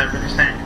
100%.